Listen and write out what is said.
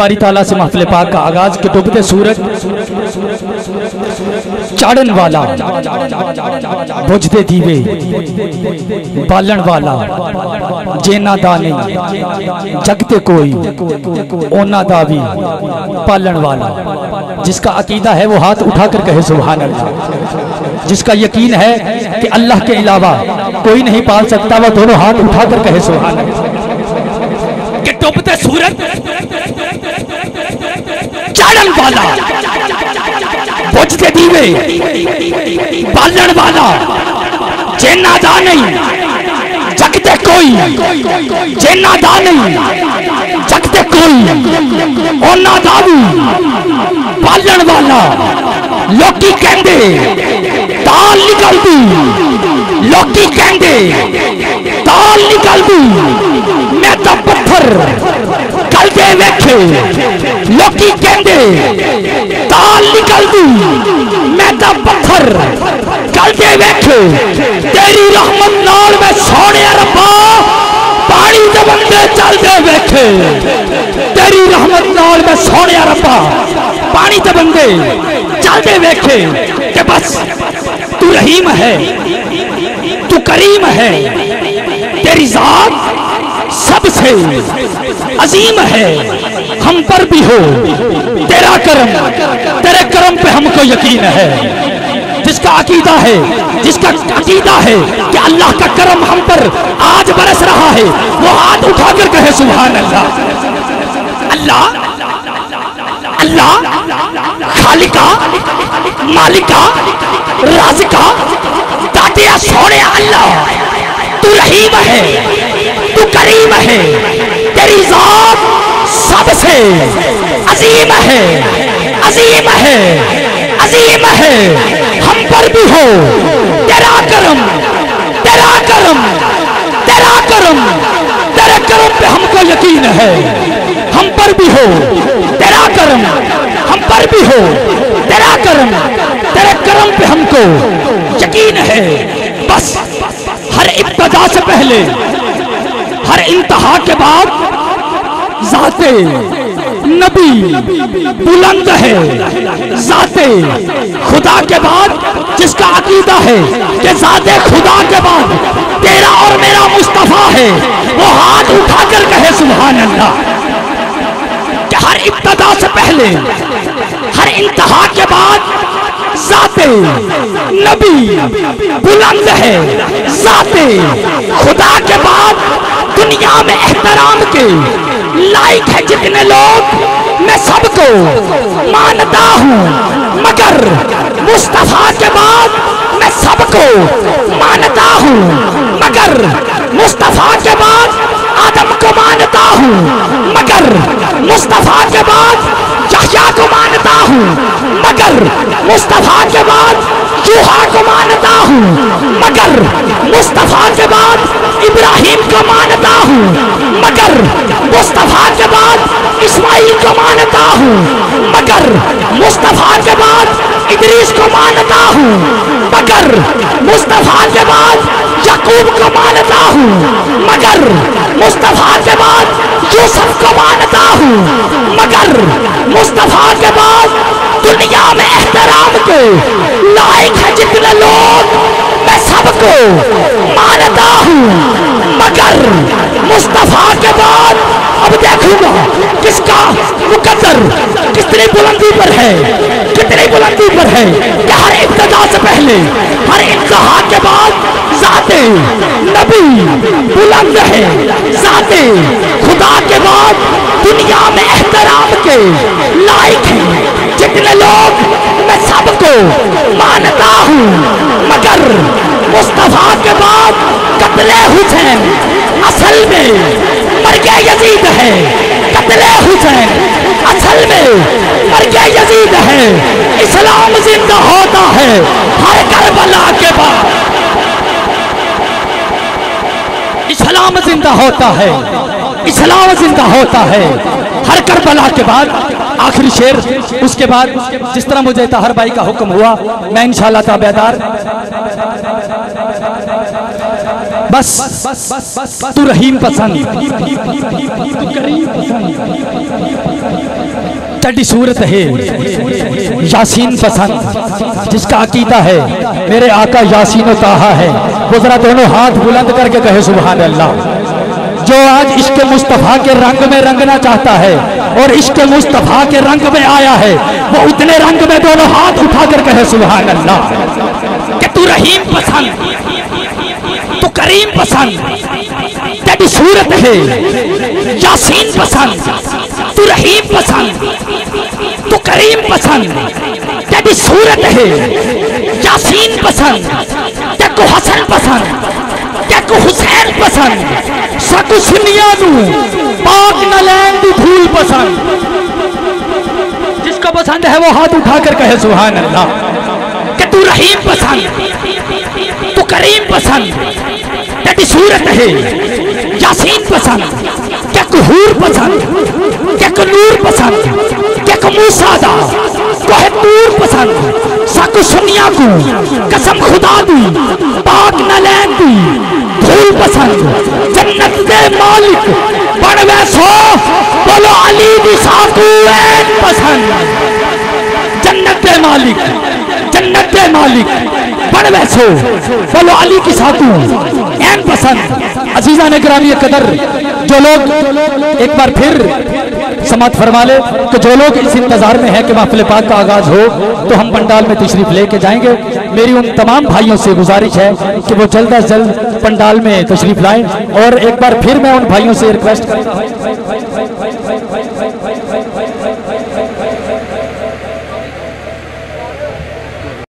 باری تعالیٰ سے محفل پاک کا آغاز کے ڈوبتے سورج چاڑن والا، بجھتے دیوے، بالن والا، جینا دانے، جگتے کوئی، اونا داوی، پالن والا۔ جس کا عقیدہ ہے وہ ہاتھ اٹھا کر کہے سبحان اللہ۔ جس کا یقین ہے کہ اللہ کے علاوہ کوئی نہیں پال سکتا، وہ دونوں ہاتھ اٹھا کر کہے سبحان اللہ۔ کہ ڈوبتے سورج چاڑن والا بجھتے دیوے بالن والا جینا دا نہیں جگتے کوئی جینا دا نہیں جگتے کوئی اونا دا بھی بالن والا لوکی کہندے دال نکل دی لوکی کہندے دال نکل دی میں تا پتھر کل دے ویکھے لوکی کہندے دال نکل دی، میں تا پتھر کل دے ویکھے، تیری رحمت نال میں سونے ربا پانی دے بندے چل دے ویکھے، تیری رحمت نال میں سونے ربا پانی دے بندے چل دے ویکھے کہ بس تو رحیم ہے، تو کریم ہے، تیری ذات سب سے عظیم ہے۔ ہم پر بھی ہو، تیرا کرم، تیرے کرم پہ ہم کو یقین ہے۔ جس کا عقیدہ ہے، جس کا عقیدہ ہے کہ اللہ کا کرم ہم پر آج برس رہا ہے، وہ ہاتھ اٹھا کر کہے، سبحان اللہ۔ اللہ اللہ، خالقہ، مالکہ، رازقہ دادیا سونے اللہ۔ تو رحیم ہے، تو کریم ہے۔ تیری ذات سب سے عظیم ہے عظیم ہے عظیم ہے۔ ہم پر بھی ہو، تیرا کرم تیرا کرم تیرا کرم، تیرے کرم پہ ہم کو یقین ہے۔ ہم پر بھی ہو، تیرا کرم، ہم پر بھی ہو، تیرا کرم، تیرے کرم پہ ہم کو یقین ہے۔ بس، ہر ابتدا سے پہلے، ہر انتہا کے بعد ذات نبی بلند ہے۔ ذات خدا کے بعد جس کا عقیدہ ہے کہ ذات خدا کے بعد تیرا اور میرا مصطفیٰ ہے، وہ ہاتھ اٹھا کر کہے سبحان اللہ۔ کہ ہر ابتدا سے پہلے، ہر انتہا کے بعد ذات نبی بلند ہے۔ ذات خدا کے بعد دنیا میں احترام کے لائق ہے جتنے لوگ میں سب کو مانتا ہوں، مگر مصطفیٰ کے بعد میں سب کو مانتا ہوں، مگر مصطفیٰ کے بعد آدم کو مانتا ہوں، مگر مصطفیٰ کے بعد یحییٰ کو مانتا ہوں، مگر مصطفیٰ کے بعد یوحا کو مانتا ہوں، مگر مصطفیٰ کے بعد ابراہیم کو مانتا ہوں، مگر مصطفیٰ کے بعد اسماعیل کو مانتا ہوں، مگر مصطفیٰ کے بعد ادریس کو مانتا ہوں، مگر مصطفیٰ کے بعد یعقوب کو مانتا ہوں، مگر مصطفیٰ کے بعد یوسف کو مانتا ہوں، مگر مصطفیٰ کے بعد دنیا میں احترام کے لائق ہے جتنے لوگ میں سب کو مانتا ہوں مگر مصطفیٰ کے بعد اب دیکھوں گا کس کا مقدر کتنی بلندی پر ہے، کتنی بلندی پر ہے۔ کہ ہر ابتدا سے پہلے، ہر انتہا کے بعد ذات نبی بلند ہے۔ ذات خدا کے بعد دنیا میں احترام کے لائق ہیں۔ جتنے لوگ میں سب کو مانتا ہوں۔ مگر مصطفیٰ کے بعد قتل حسین اصل میں مرگ یزید ہے۔ قتل حسین اصل میں مرگ یزید ہے۔ اسلام زندہ ہوتا ہے ہر کربلا کے بعد۔ اسلام زندہ ہوتا ہے۔ اسلام زندہ ہوتا ہے۔ ہر کربلا کے بعد، آخری شیر اس کے بعد، جس طرح مجھے ہر بھائی کا حکم ہوا، میں انشاءاللہ تابعدار بس، تو رحیم پسند۔ تو صورت ہے۔ یاسین پسند۔ جس کا عقیدہ ہے، میرے آقا یاسین و تاہا ہے۔ وہ ذرا دونوں ہاتھ بلند کر کے کہے سبحان اللہ۔ جو آج عشق مصطفیٰ کے رنگ میں رنگنا چاہتا ہے اور عشق مصطفیٰ کے رنگ میں آیا ہے، وہ اتنے رنگ میں دونوں ہاتھ اٹھا کر کہے، سبحان اللہ، کہ تو رحیم پسند، تو کریم پسند، تیری صورت ہے، یاسین پسند، تو رحیم پسند، تو کریم پسند، تیری صورت ہے۔ یاسین پسند تے کو حسن پسند تے کو حسین پسند، سکو سنیا نو پاک نہ لین دی دھول پسند۔ جس کو پسند ہے وہ ہاتھ اٹھا کر کہے، سبحان اللہ۔ کہ تو رحیم پسند، تو کریم پسند تیری صورت ہے۔ یاسین پسند کیا کو حور پسند کیا کو نور پسند کیا کو موسیٰ دا کوہ تور پسند۔ ساکو سنیا کو قسم خدا دی، پاک نہ لین دی دھول پسند۔ جنت دے مالک بڑھوے سو۔ بولو علی دی ساکو این پسند۔ جنت دے مالک، جنت دے مالک بڑھوے سو۔ بولو علی کی ساکو حسین پسند عزیزہ اکرامی قدر جو لوگ ایک بار پھر سمات فرما لے کہ جو لوگ اس انتظار میں ہیں کہ محفل پاک کا آغاز ہو تو ہم پنڈال میں تشریف لے کے جائیں گے میری ان تمام بھائیوں سے گزارش ہے کہ وہ جلد از جلد پنڈال میں تشریف لائیں اور ایک بار پھر میں ان بھائیوں سے ریکویسٹ کرتا ہوں